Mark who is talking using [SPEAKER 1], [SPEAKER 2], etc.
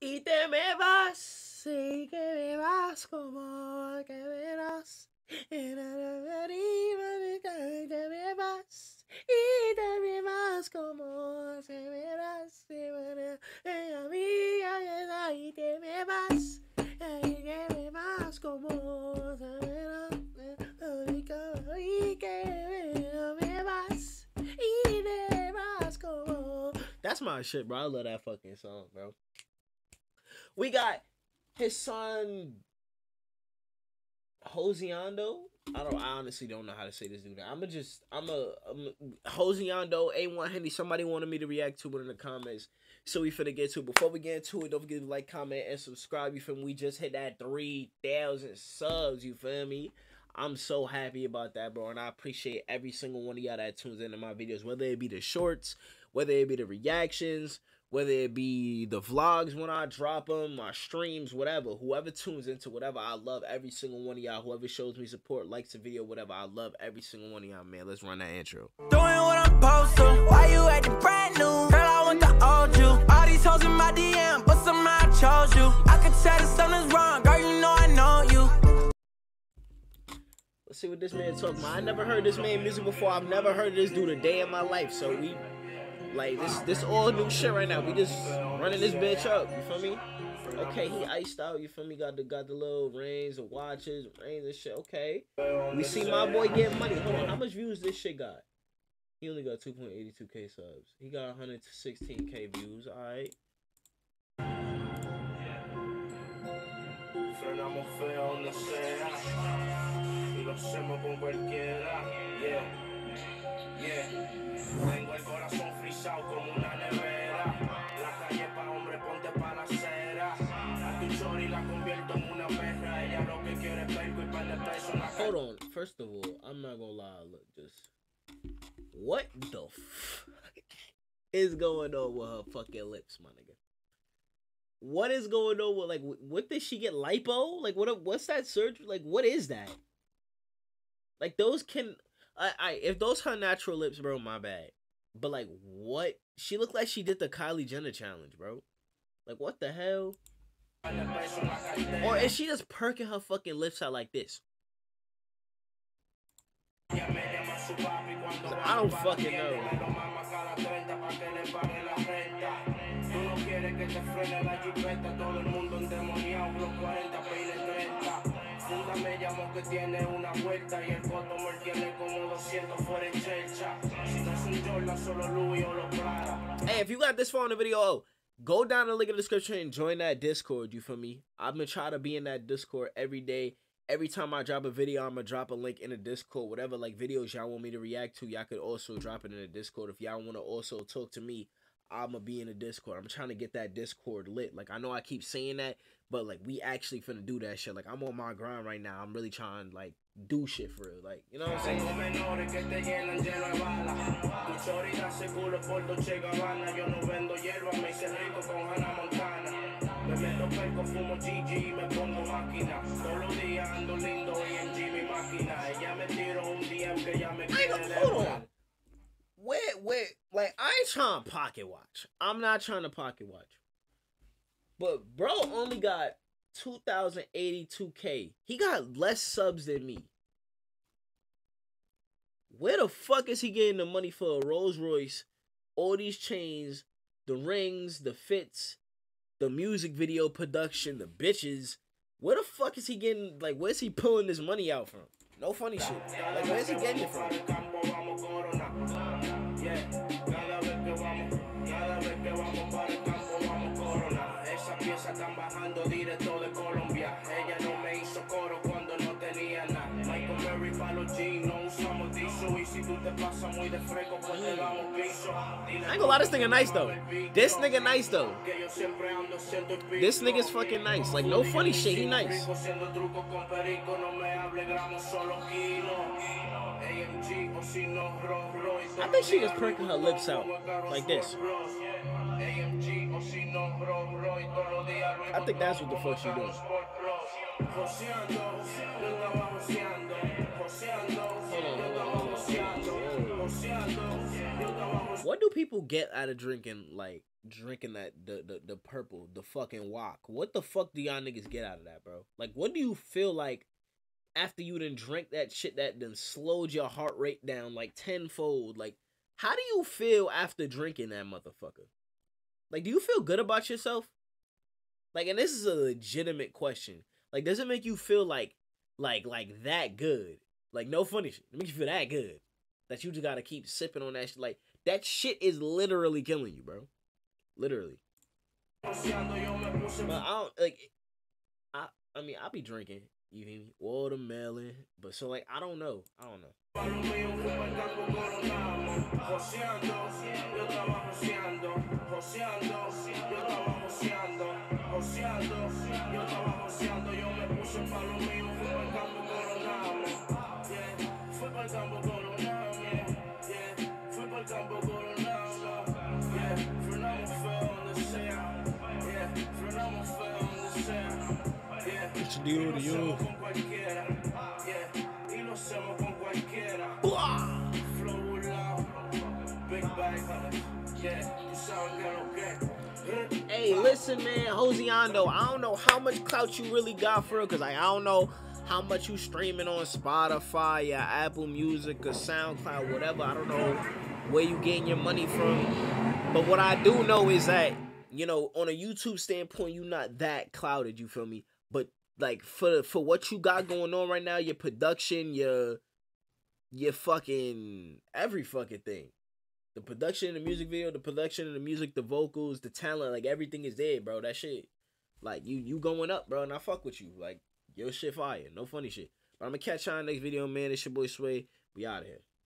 [SPEAKER 1] y te me vas, que me vas como que verás. En la te me vas, y te me vas como verás. Y te me vas, y me vas como verás. Y que me vas, y te vas como. That's my shit, bro. I love that fucking song, bro. We got his son Josiando. I don't. I honestly don't know how to say this dude. I'm to just. I'm a, I'm a Josiando A1 Henny. Somebody wanted me to react to it in the comments, so we finna get to. it. Before we get into it, don't forget to like, comment, and subscribe. You feel me? We just hit that three thousand subs. You feel me? I'm so happy about that, bro, and I appreciate every single one of y'all that tunes into my videos, whether it be the shorts, whether it be the reactions, whether it be the vlogs when I drop them, my streams, whatever. Whoever tunes into whatever, I love every single one of y'all. Whoever shows me support, likes the video, whatever, I love every single one of y'all, man. Let's run that intro.
[SPEAKER 2] Doing what I'm supposed to. Why you acting brand new? Girl, I want to hold you. All these hoes in my DM, but somehow I chose you. I could tell that something's wrong, girl. You know I know you.
[SPEAKER 1] Let's see what this man talking about. I never heard this man music before. I've never heard this dude a day in my life. So we like this this all new shit right now. We just running this bitch up. You feel me? Okay, he iced out. You feel me? Got the got the little rings, the watches, rings and shit. Okay, we see my boy getting money. Hold on, how much views this shit got? He only got 2.82k subs. He got 116k views. All right.
[SPEAKER 3] Frenamos feo
[SPEAKER 1] First of all, I'm not gonna lie. Look, just what the fuck is going on with her fucking lips, my nigga? What is going on with like what did she get lipo? Like what what's that surgery? Like what is that? Like those can I, I if those her natural lips, bro, my bad. But like, what? She looked like she did the Kylie Jenner challenge, bro. Like, what the hell? Or is she just perking her fucking lips out like this? I don't fucking know.
[SPEAKER 3] que tiene una vuelta y el tiene como 200 fuera en chelcha. Si no es un Jordan, solo Louis o los Prada.
[SPEAKER 1] Hey, if you got this far in the video, oh, go down the link in the description and join that Discord, you feel me? I've been trying to be in that Discord every day. Every time I drop a video, I'm gonna drop a link in the Discord. Whatever like videos y'all want me to react to, y'all could also drop it in the Discord. If y'all wanna also talk to me, I'ma be in the Discord. I'm trying to get that Discord lit. Like I know I keep saying that, but like we actually finna do that shit. Like I'm on my grind right now. I'm really trying like do shit for real. Like, you know what I'm saying? Hold on. Wait, wait. Like, I ain't trying to pocket watch. I'm not trying to pocket watch. But bro only got 2,082K. He got less subs than me. Where the fuck is he getting the money for a Rolls Royce, all these chains, the rings, the fits, the music video production, the bitches? Where the fuck is he getting, like, where's he pulling this money out from? No funny shit. Like, where's he getting it from? I ain't gonna lie, this nigga nice though. This nigga nice though. This nigga's fucking nice. Like, no funny shit, he nice. I think she was perking her lips out like this. I think that's what the fuck she doing. What do people get out of drinking like drinking that the, the the purple, the fucking walk. What the fuck do y'all niggas get out of that, bro? Like, what do you feel like after you done drink that shit that then slowed your heart rate down like tenfold? Like, how do you feel after drinking that motherfucker? Like, do you feel good about yourself? Like, and this is a legitimate question. Like, does it make you feel like, like, like that good? Like, no funny shit. It make you feel that good that you just gotta keep sipping on that shit. Like, that shit is literally killing you, bro. Literally. But I don't like. I I mean, I'll be drinking. You hear me? Watermelon. But so like, I don't know. I don't know. What you do to you? Hey, listen, man, Josiando, I don't know how much clout you really got for it, cause like, I don't know how much you streaming on Spotify, or Apple Music, or SoundCloud, whatever. I don't know where you getting your money from, but what I do know is that you know, on a YouTube standpoint, you're not that clouded. You feel me? But like for for what you got going on right now, your production, your your fucking every fucking thing. The production, the music video, the production, the music, the vocals, the talent, like everything is there, bro. That shit, like you you going up, bro, and I fuck with you. Like your shit fire, no funny shit. But I'm gonna catch y'all next video, man. It's your boy Swae. We out of here.